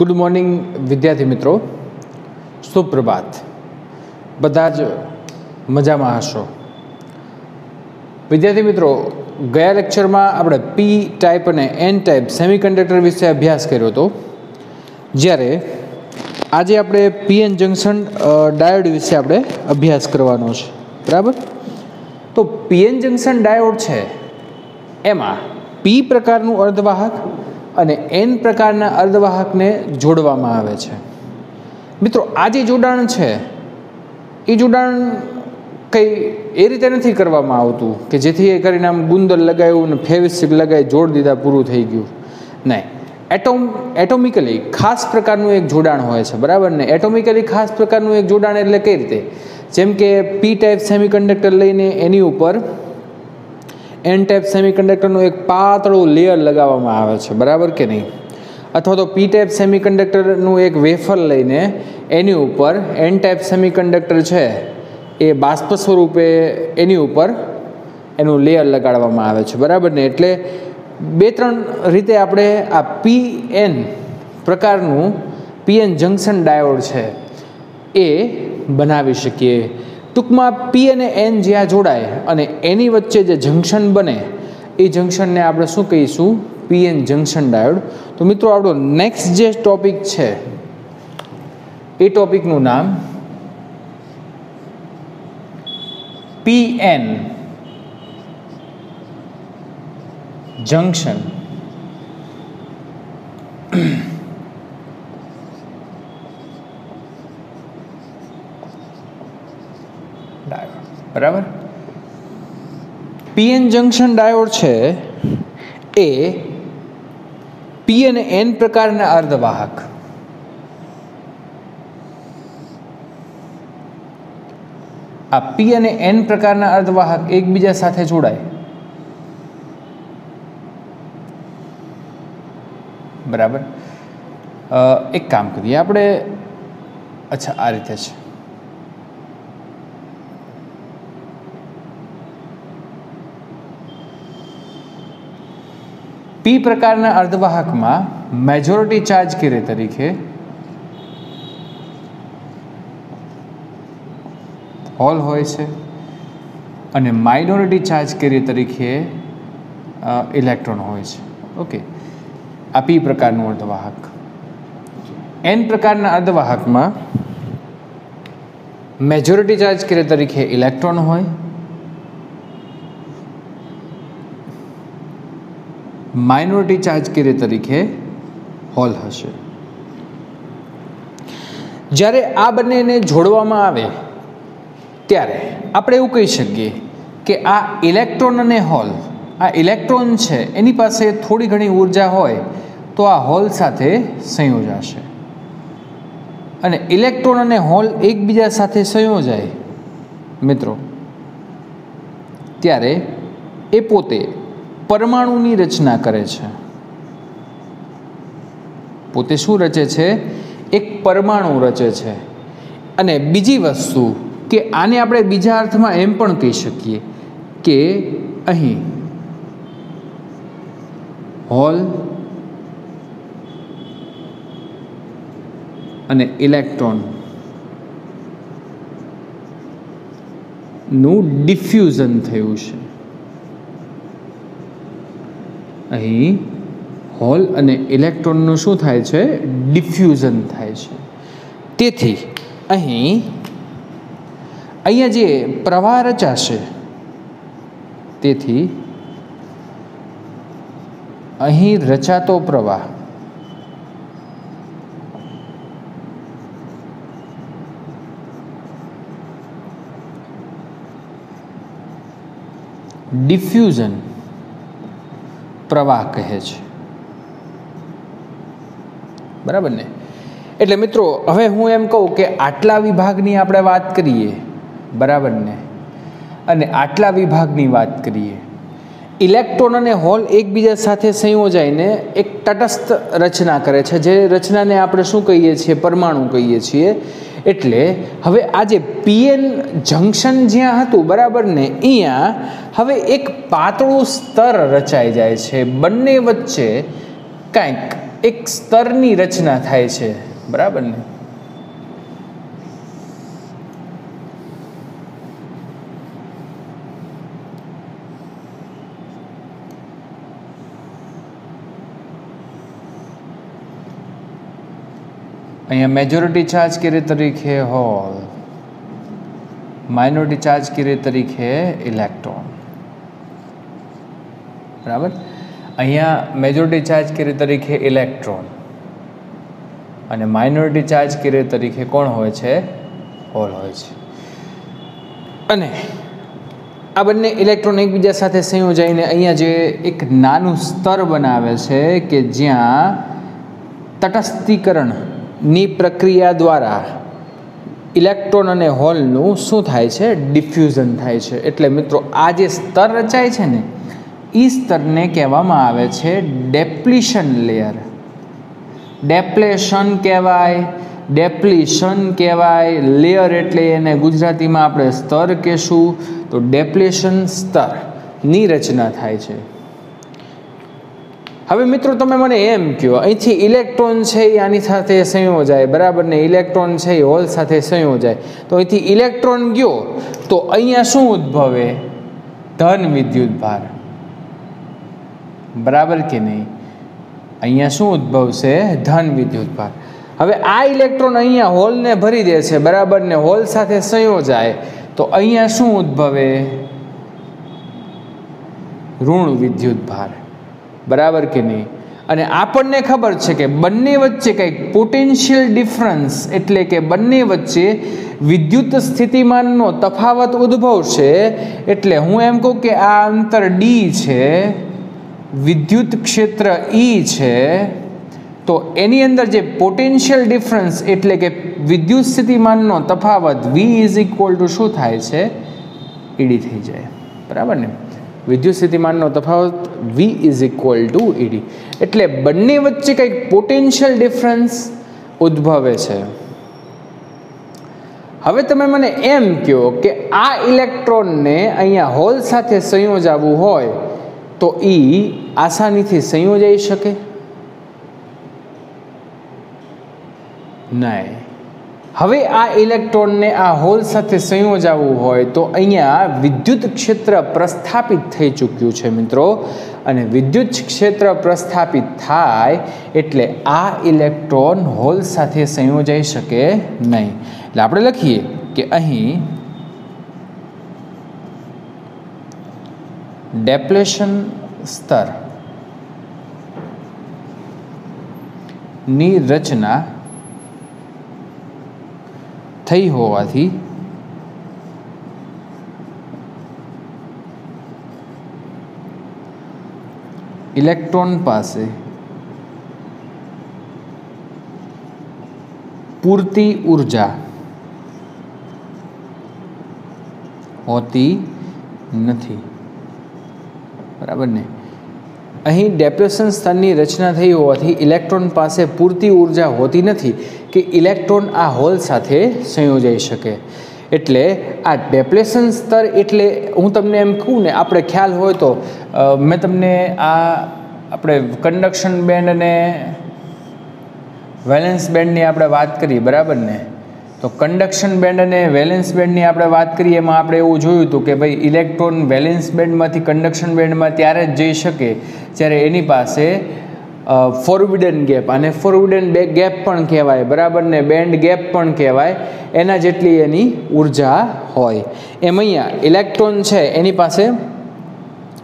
Good morning વિદ્યાર્થી મિત્રો. સુપ્રભાત. બધા જ મજામાં હશો? વિદ્યાર્થી મિત્રો, ગયા લેક્ચરમાં આપણે પી ટાઈપ અને એન ટાઈપ સેમિકન્ડક્ટર વિશે અભ્યાસ કર્યો હતો. જ્યારે આજે આપણે પીએન જંકશન ડાયોડ વિશે આપણે અભ્યાસ કરવાનો છે. બરાબર? તો પીએન જંકશન ડાયોડ છે. એમાં પી પ્રકારનું અર્ધવાહક અને એન પ્રકારના અર્ધવાહકને જોડવામાં આવે છે. મિત્રો, આ જે જોડાણ છે, એ જોડાણ કંઈ એ રીતે નથી કરવામાં આવતું કે જેથી એ કરીને આમ ગુંદર લગાવ્યું અને ફેવિસ્ટિક લગાવી જોડ દીધા પૂરું થઈ ગયું. નહીં. એટોમ, એટોમિકલી ખાસ પ્રકારનું એક જોડાણ હોય છે, બરાબર? ને એટોમિકલી ખાસ પ્રકારનું એક જોડાણ એટલે કઈ રીતે? જેમ કે પી ટાઈપ સેમિકન્ડક્ટર લઈને એની ઉપર એન ટાઈપ સેમિકન્ડક્ટરનું એક પાતળું લેયર લગાવવામાં આવે છે. બરાબર કે નહીં? અથવા તો પી ટાઈપ સેમિકન્ડક્ટરનું એક વેફર લઈને એની ઉપર એન ટાઈપ સેમિકન્ડક્ટર છે, એ બાષ્પ સ્વરૂપે એની ઉપર એનું લેયર લગાડવામાં આવે છે. બરાબર ને? એટલે બે ત્રણ રીતે આપણે આ પી એન પ્રકારનું પીએન જંકશન ડાયોડ છે, એ બનાવી શકીએ. ટૂંકમાં પી અને એન જ્યાં જોડાય અને એની વચ્ચે જે જંકશન બને, એ જંકશનને આપણે શું કહીશું? પીએન જંકશન ડાયોડ તો મિત્રો, આપણો નેક્સ્ટ જે ટોપિક છે, એ ટોપિકનું નામ પીએન જંકશન ડાયોડ બરાબર? પીએન જંકશન ડાયોડ છે, એ પી અને એન પ્રકારના અર્ધવાહક. આ પી અને એન પ્રકારના અર્ધવાહક એકબીજા સાથે જોડાય. બરાબર? એક કામ કરીએ, આપણે, અચ્છા, આ રીતે છે. પી પ્રકારના અર્ધવાહકમાં મેજોરિટી ચાર્જ કેરે તરીકે હોલ હોય છે અને માઇનોરિટી ચાર્જ કેરિયર તરીકે ઇલેક્ટ્રોન હોય છે. ઓકે આ પી પ્રકારનું અર્ધવાહક. એન પ્રકારના અર્ધવાહકમાં મેજોરિટી ચાર્જ કેરિયર તરીકે ઇલેક્ટ્રોન હોય માઇનોરિટી ચાર્જ કેરિયર તરીકે હોલ હશે. જ્યારે આ બંનેને જોડવામાં આવે, ત્યારે આપણે એવું કહી શકીએ કે આ ઇલેક્ટ્રોન અને હોલ આ ઇલેક્ટ્રોન છે, એની પાસે થોડી ઘણી ઊર્જા હોય, તો આ હોલ સાથે સંયોજાશે અને ઇલેક્ટ્રોન અને હોલ એકબીજા સાથે સંયોજાય, મિત્રો. ત્યારે એ પોતે પરમાણુની રચના કરે છે. પોતે શું રચે છે? એક પરમાણુ રચે છે. અને બીજી વસ્તુ કે આને આપણે બીજા અર્થમાં એમ પણ કહી શકીએ કે અહીં હોલ અને ઇલેક્ટ્રોનનું ડિફ્યુઝન થયું છે. અહીં હોલ અને ઇલેક્ટ્રોનનું શું થાય છે? ડિફ્યુઝન થાય છે. તેથી અહીં, અહીંયા જે પ્રવાહ રચાશે, તેથી અહીં રચાતો પ્રવાહ ડિફ્યુઝન પ્રવાહ કહે છે. બરાબર ને? એટલે મિત્રો, હવે હું એમ કહું કે આટલા વિભાગની આપણે વાત કરીએ, બરાબર ને? અને આટલા વિભાગની વાત કરીએ, ઇલેક્ટ્રોન અને હોલ એકબીજા સાથે સંયોજાઈને એક તટસ્થ રચના કરે છે. જે રચનાને આપણે શું કહીએ છીએ? પરમાણુ કહીએ છીએ. એટલે હવે આ જે પીએન જંકશન જ્યાં હતું, બરાબર ને અહીંયા હવે એક પાતળું સ્તર રચાઈ જાય છે. બંને વચ્ચે કાંઈક એક સ્તરની રચના થાય છે. બરાબર ને? અહીંયા મેજોરિટી ચાર્જ કરે તરીકે હોલ. માઇનોરિટી ચાર્જ કરે તરીકે ઇલેક્ટ્રોન બરાબર? અહીંયા મેજોરિટી ચાર્જ કરે તરીકે ઇલેક્ટ્રોન અને માઇનોરિટી ચાર્જ કરે તરીકે કોણ હોય છે? હોલ હોય છે. અને આ બંને ઇલેક્ટ્રોન એકબીજા સાથે સંયોજાઈને અહીંયા જે એક નાનું સ્તર બનાવે છે કે જ્યાં તટસ્થીકરણની પ્રક્રિયા દ્વારા ઇલેક્ટ્રોન અને હોલનું શું થાય છે? ડિફ્યુઝન થાય છે. એટલે મિત્રો, આ જે સ્તર રચાય છે ને એ સ્તરને કહેવામાં આવે છે ડેપ્લિશન લેયર. ડેપ્લેશન કહેવાય, ડેપ્લિશન કહેવાય, લેયર એટલે એને ગુજરાતીમાં આપણે સ્તર કહેશું. તો ડેપ્લેશન સ્તરની રચના થાય છે. હવે મિત્રો તમે મને એમ કહો, અહીંથી ઇલેક્ટ્રોન છે એ આની સાથે સંયોજાય, બરાબર ને? ઇલેક્ટ્રોન છે એ હોલ સાથે સંયોજાય. તો અહીંથી ઇલેક્ટ્રોન ગયો, તો અહીંયા શું ઉદ્ભવે? ધન વિદ્યુત ભાર. બરાબર કે નહીં? અહીંયા શું ઉદ્ભવશે? ધન વિદ્યુત ભાર. હવે આ ઇલેક્ટ્રોન અહીંયા હોલને ભરી દે છે, બરાબર ને? હોલ સાથે સંયોજાય. તો અહીંયા શું ઉદ્ભવે? ઋણ વિદ્યુત ભાર. બરાબર કે નહીં? અને આપણને ખબર છે કે બંને વચ્ચે કંઈક પોટેન્શિયલ ડિફરન્સ એટલે કે બંને વચ્ચે વિદ્યુત સ્થિતિમાનનો તફાવત ઉદ્ભવશે એટલે હું એમ કહું કે આ અંતર ડી છે, વિદ્યુત ક્ષેત્ર ઈ છે, તો એની અંદર જે પોટેન્શિયલ ડિફરન્સ એટલે કે વિદ્યુત સ્થિતિમાનનો તફાવત વી ઇઝ ઇક્વલ ટુ શું થાય છે? ઈડી થઈ જાય. બરાબર ને? વિદ્યુત સ્થિતિમાનનો તફાવત V is equal to ED એટલે બંને વચ્ચે કંઈક પોટેન્શિયલ ડિફરન્સ ઉદ્ભવે છે. હવે તમે મને એમ કહો કે આ ઇલેક્ટ્રોનને અહીંયા હોલ સાથે સંયોજાવું હોય તો એ આસાનીથી સંયોજાઈ શકે? નહીં. હવે આ ઇલેક્ટ્રોનને આ હોલ સાથે સંયોજાવવું હોય તો અહીંયા વિદ્યુત ક્ષેત્ર પ્રસ્થાપિત થઈ ચૂક્યું છે મિત્રો. અને વિદ્યુત ક્ષેત્ર પ્રસ્થાપિત થાય એટલે આ ઇલેક્ટ્રોન હોલ સાથે સંયોજાઈ શકે નહીં. એટલે આપણે લખીએ કે અહીં ડેપ્લેશન સ્તરની રચના થઈ હોવાથી ઇલેક્ટ્રોન પાસે પૂરતી ઊર્જા હોતી નથી. બરાબર ને? અહીં ડેપ્રેશન સ્તરની રચના થઈ હોવાથી ઇલેક્ટ્રોન પાસે પૂરતી ઊર્જા હોતી નથી. કે ઇલેક્ટ્રોન આ હોલ સાથે સંયોજાઈ શકે. એટલે આ ડેપ્લેશન સ્તર એટલે હું તમને એમ કહું ને, આપણે ખ્યાલ હોય તો મેં તમને આ આપણે કન્ડક્શન બેન્ડ અને વેલેન્સ બેન્ડની આપણે વાત કરી, બરાબર ને? તો કન્ડક્શન બેન્ડ અને વેલેન્સ બેન્ડની આપણે વાત કરીએ એમાં આપણે એવું જોયું હતું કે ભાઈ ઇલેક્ટ્રોન વેલેન્સ બેન્ડમાંથી કન્ડક્શન બેન્ડમાં ત્યારે જ જઈ શકે, જ્યારે એની પાસે ફોરવિડન ગેપ અને ફોરવિડન બે ગેપ પણ કહેવાય, બરાબર ને? બેન્ડ ગેપ પણ કહેવાય, એના જેટલી એની ઊર્જા હોય. એમ અહીંયા ઇલેક્ટ્રોન છે, એની પાસે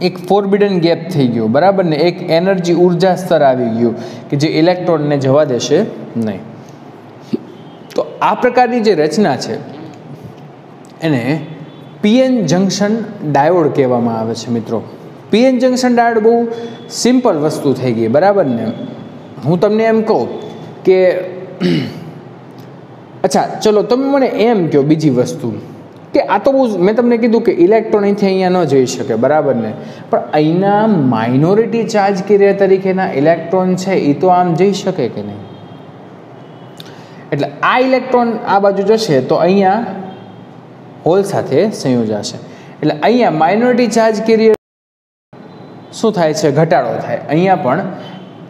એક ફોરબિડન ગેપ થઈ ગયો, બરાબર ને? એક એનર્જી ઊર્જા સ્તર આવી ગયું કે જે ઇલેક્ટ્રોનને જવા દેશે નહીં. તો આ પ્રકારની જે રચના છે, એને પીએન જંક્શન ડાયોડ કહેવામાં આવે છે, મિત્રો. પીએન જંક્શન ડાયોડ બહુ સિમ્પલ વસ્તુ થઈ ગઈ, બરાબર ને? હું તમને એમ કહું કે, અચ્છા, ચલો, તમે મને એમ કહો બીજી વસ્તુ કે આ તો બહુ મેં તમને કીધું કે ઇલેક્ટ્રોન અહીંથી અહીંયા ન જઈ શકે, બરાબર ને? પણ અહીંના માઇનોરિટી ચાર્જ કેરિયર તરીકેના ઇલેક્ટ્રોન છે એ તો આમ જઈ શકે કે નહીં? એટલે આ ઇલેક્ટ્રોન આ બાજુ જશે તો અહીંયા હોલ સાથે સંયોજાશે. એટલે અહીંયા માઇનોરિટી ચાર્જ કેરિયર શું થાય છે? ઘટાડો થાય. અહીંયા પણ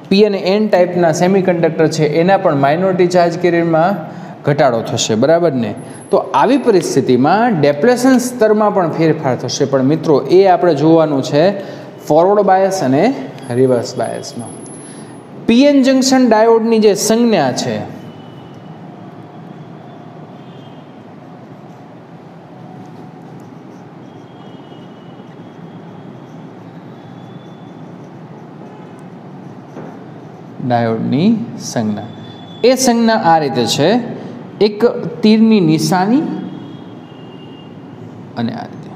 પી અને એન ટાઈપના સેમિકન્ડક્ટર છે, એના પણ માઇનોરિટી ચાર્જ કેરિયરમાં ઘટાડો થશે. બરાબર ને? તો આવી પરિસ્થિતિમાં ડેપ્લેશન સ્તરમાં પણ ફેરફાર થશે. પણ મિત્રો, એ આપણે જોવાનું છે ફોરવર્ડ બાયસ અને રિવર્સ બાયસમાં પીએન જંકશન ડાયોડની જે સંજ્ઞા છે ડાયોડની સંજ્ઞા. એ સંજ્ઞા આ રીતે છે, એક તીરની નિશાની અને આ રીતે.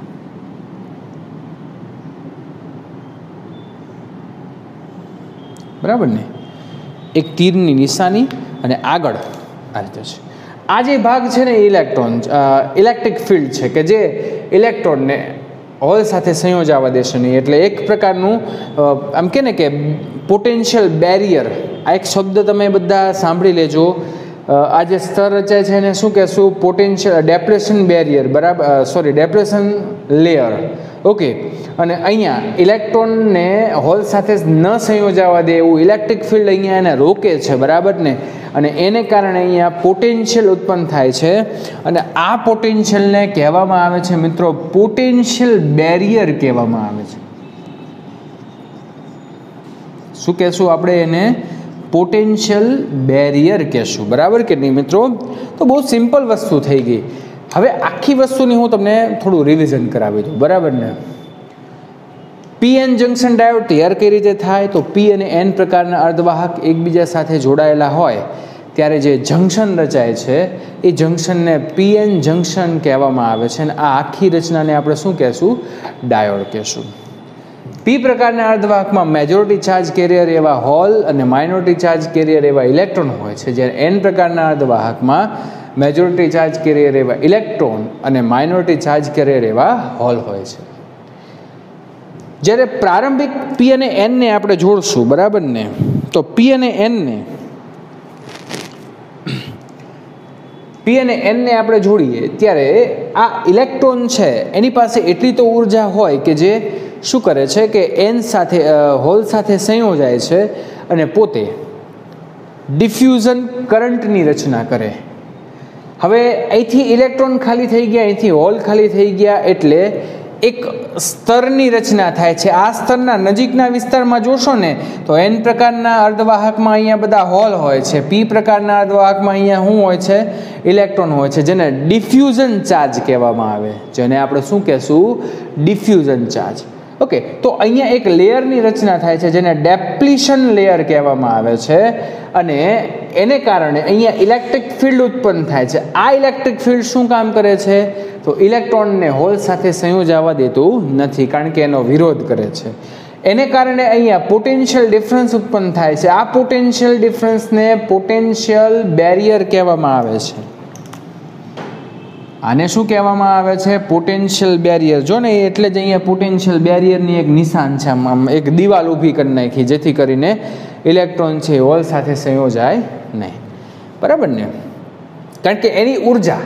બરાબર ને? એક તીરની નિશાની અને આગળ આ રીતે છે. આ જે ભાગ છે ને ઇલેક્ટ્રોન ઇલેક્ટ્રિક ફિલ્ડ છે કે જે ઇલેક્ટ્રોનને હોલ સાથે સંયોજાવા દેશે નહીં. એટલે એક પ્રકારનું આમ કે ને કે પોટેન્શિયલ બેરિયર આ એક શબ્દ તમે બધા સાંભળી લેજો. આ જે સ્તર રચાય છે એને શું કહેશું? પોટેન્શિયલ ડેપ્રેશન બેરિયર બરાબર સોરી ડેપ્રેશન લેયર ઓકે. અને અહીંયા ઇલેક્ટ્રોનને હોલ સાથે ન સંયોજાવા દે એવું ઇલેક્ટ્રિક ફિલ્ડ અહીંયા એને રોકે છે, બરાબર ને? અને એને કારણે અહીંયા પોટેન્શિયલ ઉત્પન્ન થાય છે. અને આ પોટેન્શિયલને કહેવામાં આવે છે, મિત્રો, પોટેન્શિયલ બેરિયર કહેવામાં આવે છે. શું કહેશું આપણે એને? પોટેન્શિયલ બેરિયર કહેશું. બરાબર કે નહીં, મિત્રો? તો બહુ સિમ્પલ વસ્તુ થઈ ગઈ. હવે આખી વસ્તુની હું તમને થોડું રિવિઝન કરાવી દઉં. બરાબર ને? પી જંક્શન ડાયોડ તૈયાર કઈ રીતે થાય? તો પી અને એન પ્રકારના અર્ધવાહક એકબીજા સાથે જોડાયેલા હોય, ત્યારે જે જંક્શન રચાય છે, એ જંક્શનને પી એન જંક્શન કહેવામાં આવે છે. અને આ આખી રચનાને આપણે શું કહેશું? ડાયોડ કહેશું. પી પ્રકારના અર્ધવાહકમાં મેજોરિટી ચાર્જ કેરિયર એવા હોલ અને માઇનોરિટી ચાર્જ કેરિયર એવા ઇલેક્ટ્રોન હોય છે. જ્યારે એન પ્રકારના અર્ધવાહકમાં મેજોરિટી ચાર્જ કેરિયર એવા ઇલેક્ટ્રોન અને માઇનોરિટી ચાર્જ કેરિયર એવા હોલ હોય છે. જ્યારે પ્રારંભિક પી અને એનને આપણે જોડશું, બરાબર ને? તો પી અને એનને પી અને એનને આપણે જોડીએ, ત્યારે આ ઇલેક્ટ્રોન છે, એની પાસે એટલી તો ઊર્જા હોય કે જે શું કરે છે કે એન સાથે હોલ સાથે સંયોજાય છે અને પોતે ડિફ્યુઝન કરંટની રચના કરે. હવે અહીંથી ઇલેક્ટ્રોન ખાલી થઈ ગયા, અહીંથી હોલ ખાલી થઈ ગયા એટલે એક સ્તરની રચના થાય છે. આ સ્તરના નજીકના વિસ્તારમાં જોશો ને, તો એન પ્રકારના અર્ધવાહકમાં અહીંયા બધા હોલ હોય છે. પી પ્રકારના અર્ધવાહકમાં અહીંયા શું હોય છે? ઇલેક્ટ્રોન હોય છે, જેને ડિફ્યુઝન ચાર્જ કહેવામાં આવે. જેને આપણે શું કહેશું? Diffusion charge. ઓકે તો અહીંયા એક લેયરની રચના થાય છે જેને ડેપ્લિશન લેયર કહેવામાં આવે છે. અને એને કારણે અહીંયા ઇલેક્ટ્રિક ફિલ્ડ ઉત્પન્ન થાય છે. આ ઇલેક્ટ્રિક ફિલ્ડ શું કામ કરે છે? તો ઇલેક્ટ્રોનને હોલ સાથે સંયોજાવા દેતું નથી, કારણ કે એનો વિરોધ કરે છે. એને કારણે અહીંયા પોટેન્શિયલ ડિફરન્સ ઉત્પન્ન થાય છે. આ પોટેન્શિયલ ડિફરન્સને પોટેન્શિયલ બેરિયર કહેવામાં આવે છે. આને શું કહેવામાં આવે છે? પોટેન્શિયલ બેરિયર જો ને એટલે જ અહીંયા પોટેન્શિયલ બેરિયરની એક નિશાન છે આમ એક દિવાલ ઊભી કરી નાખી, જેથી કરીને ઇલેક્ટ્રોન છે હોલ સાથે સંયોજાય નહીં. બરાબર ને? કારણ કે એની ઊર્જા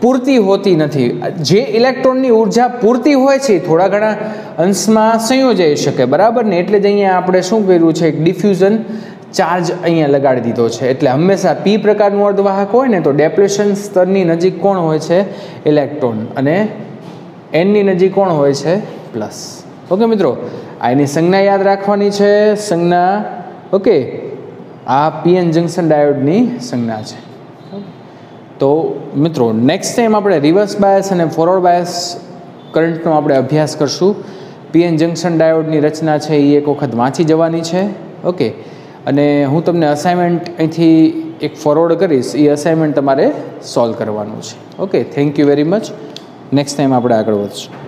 પૂરતી હોતી નથી. જે ઇલેક્ટ્રોનની ઊર્જા પૂરતી હોય છે થોડા ઘણા અંશમાં સંયોજાઈ શકે. બરાબર ને? એટલે જ અહીંયા આપણે શું કર્યું છે? એક ડિફ્યુઝન ચાર્જ અહીંયા લગાડી દીધો છે. એટલે હંમેશા પી પ્રકારનું અર્ધવાહક હોય ને તો ડેપ્લેશન સ્તરની નજીક કોણ હોય છે? ઇલેક્ટ્રોન. અને એનની નજીક કોણ હોય છે? પ્લસ. ઓકે મિત્રો, આ એની સંજ્ઞા યાદ રાખવાની છે. સંજ્ઞા, ઓકે. આ પીએન જંક્શન ડાયોડની સંજ્ઞા છે. તો મિત્રો નેક્સ્ટ ટાઈમ આપણે રિવર્સ બાયસ અને ફોરવર્ડ બાયસ કરંટનો આપણે અભ્યાસ કરશું. પીએન જંક્શન ડાયોડની રચના છે એ એક વખત વાંચી જવાની છે. ઓકે. અને હું તમને અસાઇનમેન્ટ અહીંથી એક ફોરવર્ડ કરીશ. એ અસાઇનમેન્ટ તમારે સોલ્વ કરવાનું છે. Okay thank you very much next time આપણે આગળ વધશું.